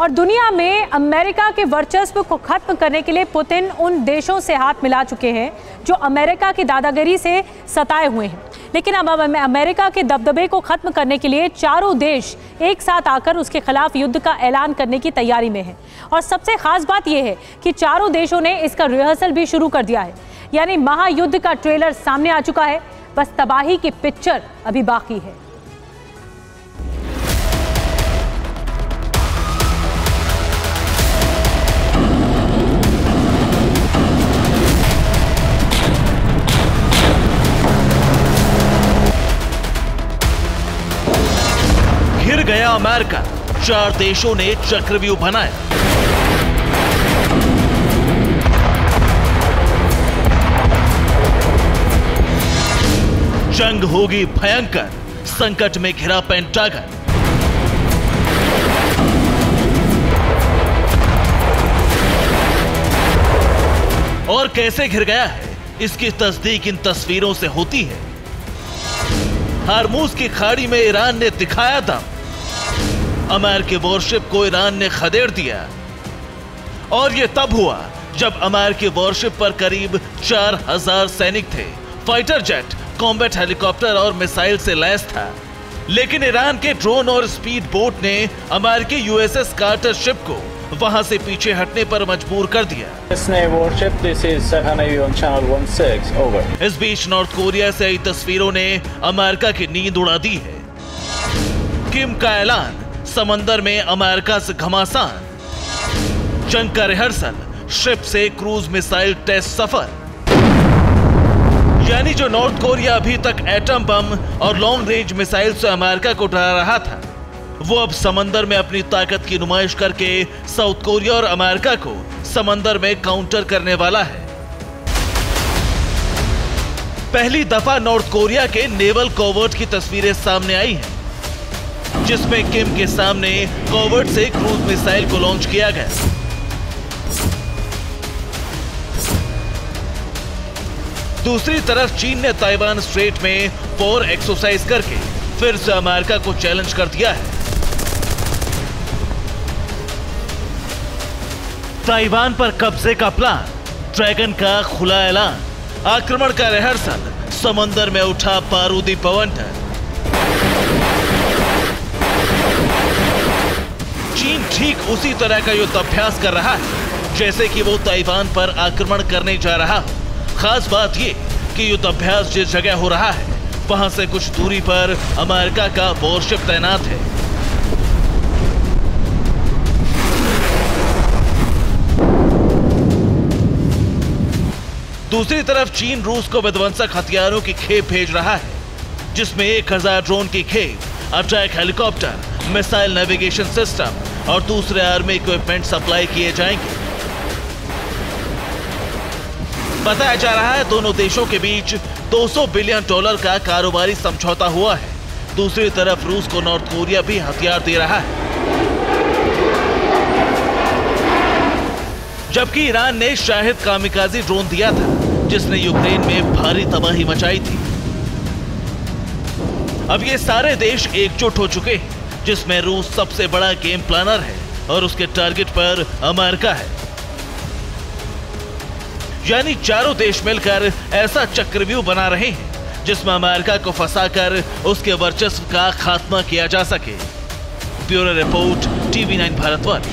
और दुनिया में अमेरिका के वर्चस्व को खत्म करने के लिए पुतिन उन देशों से हाथ मिला चुके हैं, जो अमेरिका की दादागिरी से सताए हुए हैं। लेकिन अब अमेरिका के दबदबे को खत्म करने के लिए चारों देश एक साथ आकर उसके खिलाफ युद्ध का ऐलान करने की तैयारी में है। और सबसे खास बात यह है कि चारों देशों ने इसका रिहर्सल भी शुरू कर दिया है। यानी महायुद्ध का ट्रेलर सामने आ चुका है, बस तबाही की पिक्चर अभी बाकी है। अमेरिका। चार देशों ने चक्रव्यूह बनाया। जंग होगी भयंकर, संकट में घिरा पेंटागन। और कैसे घिर गया है? इसकी तस्दीक इन तस्वीरों से होती है। हारमूज की खाड़ी में ईरान ने दिखाया दम। अमेरिकी वॉरशिप को ईरान ने खदेड़ दिया। और यह तब हुआ जब अमेरिकी वॉरशिप पर करीब चार हज़ार सैनिक थे। फाइटर जेट कॉम्बैट हेलीकॉप्टर और मिसाइल से लैस था। लेकिन ईरान के ड्रोन और स्पीड बोट ने अमेरिकी यूएसएस कार्टर शिप को वहाँ से पीछे हटने पर मजबूर कर दिया। Disney warship, this is Sahana Navy on channel 16, over. इस बीच नॉर्थ कोरिया से आई तस्वीरों ने अमेरिका की नींद उड़ा दी है। किम का ऐलान समंदर में अमेरिका से घमासान। जंग का रिहर्सल, शिप से क्रूज मिसाइल टेस्ट सफ़र। यानी जो नॉर्थ कोरिया अभी तक एटम बम और लॉन्ग रेंज मिसाइल से अमेरिका को डरा रहा था, वो अब समंदर में अपनी ताकत की नुमाइश करके साउथ कोरिया और अमेरिका को समंदर में काउंटर करने वाला है। पहली दफ़ा नॉर्थ कोरिया के नेवल कोवर्ट की तस्वीरें सामने आई हैं। जिसमें किम के सामने कोवर्ट से क्रूज मिसाइल को लॉन्च किया गया। दूसरी तरफ़ चीन ने ताइवान स्ट्रेट में वॉर एक्सरसाइज करके फिर से अमेरिका को चैलेंज कर दिया है। ताइवान पर कब्जे का प्लान, ड्रैगन का खुला ऐलान, आक्रमण का रिहर्सल, समंदर में उठा बारूदी पवंटर चीन ठीक उसी तरह का युद्ध अभ्यास कर रहा है, जैसे कि वो ताइवान पर आक्रमण करने जा रहा हो। खास बात ये कि युद्ध अभ्यास जिस जगह हो रहा है, वहाँ से कुछ दूरी पर अमेरिका का वॉरशिप तैनात है। दूसरी तरफ़ चीन रूस को विध्वंसक हथियारों की खेप भेज रहा है, जिसमें एक हज़ार ड्रोन की खेप, attack helicopter missile navigation system और दूसरे आर्मी इक्विपमेंट सप्लाई किए जाएँगे। बताया जा रहा है, दोनों देशों के बीच 200 बिलियन डॉलर का कारोबारी समझौता हुआ है। दूसरी तरफ़ रूस को नॉर्थ कोरिया भी हथियार दे रहा है। जबकि ईरान ने शाहिद कामिकाजी ड्रोन दिया था, जिसने यूक्रेन में भारी तबाही मचाई थी। अब ये सारे देश एकजुट हो चुके हैं। जिसमें रूस सबसे बड़ा गेम प्लानर है और उसके टारगेट पर अमेरिका है। यानी चारों देश मिलकर ऐसा चक्रव्यूह बना रहे हैं, जिसमें अमेरिका को फंसाकर उसके वर्चस्व का खात्मा किया जा सके। Bureau report, TV nine Bharatvarsh